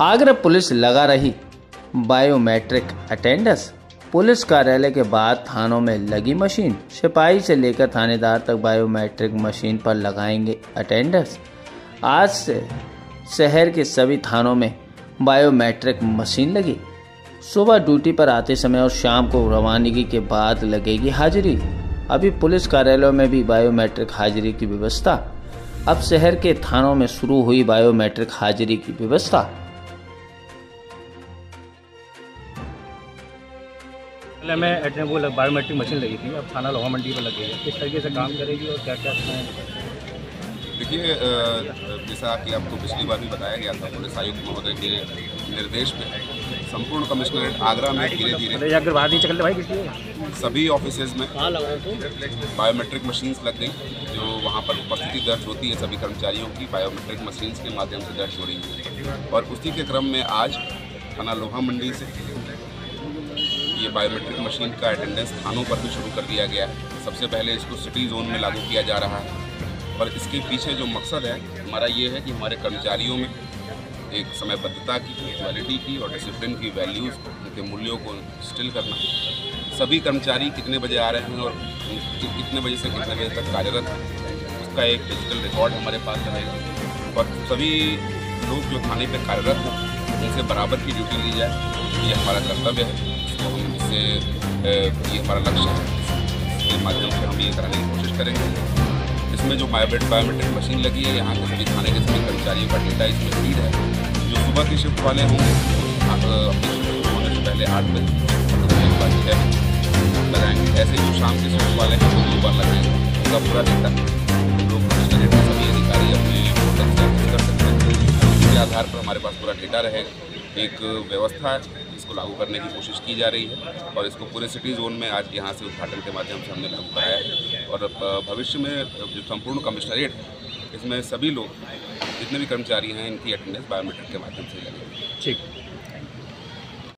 Agra police लगा रही biometric attendance police कार्यालय के बाद थानों में लगी मशीन। सिपाही से लेकर थानेदार तक बायोमेट्रिक मशीन पर लगाएँगे अटेंडेंस आज से शहर के सभी थानों में बायोमेट्रिक मशीन लगी। सुबह ड्यूटी पर आते समय और शाम को रवानगी के बाद लगेगी हाजिरी। अभी पुलिस कार्यालयों में भी बायोमेट्रिक हाजिरी की व्यवस्था। अब शहर के थानों में शुरू हुई बायोमेट्रिक हाजिरी की व्यवस्था। पहले में एटने वो बायोमेट्रिक मशीन लगी थी अब थाना लोहा मंडी पर लग गई है। किस तरीके से काम करेगी और क्या क्या देखिए जैसा कि आपको पिछली बार भी बताया गया था पुलिस आयुक्त महोदय के निर्देश पे संपूर्ण कमिश्नरेट आगरा में धीरे धीरे नहीं भाई किसी सभी ऑफ़िस में तो बायोमेट्रिक मशीन्स लग गई जो वहाँ पर उपस्थिति दर्ज होती है सभी कर्मचारियों की बायोमेट्रिक मशीन्स के माध्यम से दर्ज हो रही है। और उसी के क्रम में आज थाना लोहा मंडी से ये बायोमेट्रिक मशीन का अटेंडेंस थानों पर भी शुरू कर दिया गया है। सबसे पहले इसको सिटी जोन में लागू किया जा रहा है। और इसके पीछे जो मकसद है, हमारा ये है कि हमारे कर्मचारियों में एक समयबद्धता की क्वालिटी की और डिसिप्लिन की वैल्यूज़ उनके मूल्यों को स्टिल करना। सभी कर्मचारी कितने बजे आ रहे हैं और कितने बजे से कितने बजे तक कार्यरत हैं, उसका एक डिजिटल रिकॉर्ड हमारे पास रहेगा। और सभी लोग जो थाने पर कार्यरत हैं, उनसे बराबर की ड्यूटी ली जाए, ये हमारा कर्तव्य है। अ, ये हमारा लक्ष्य है। इसके माध्यम से हम ये कराने की कोशिश करेंगे। इसमें जो बायोमेट बायोमेट्रिक मशीन लगी है यहाँ के सभी थाने के सभी कर्मचारियों का डेटा इसमें फ़ीड है। जो सुबह की शिफ्ट वाले होंगे अपनी शिफ्ट होने से पहले आठ बजे लगाएँगे। ऐसे जो शाम के शिफ्ट वाले हैं वो दो बार लगाएँगे। उनका पूरा डेटा लोग के सभी अधिकारी अपने पोर्टल से कर सकते हैं। उसके आधार पर हमारे पास पूरा डेटा रहेगा। एक व्यवस्था है। इसको लागू करने की कोशिश की जा रही है और इसको पूरे सिटी जोन में आज यहाँ से उद्घाटन के माध्यम से हमने लागू कराया है। और भविष्य में जो संपूर्ण कमिश्नरेट इसमें सभी लोग, जितने भी कर्मचारी हैं, इनकी अटेंडेंस बायोमेट्रिक के माध्यम से लगेगी। ठीक।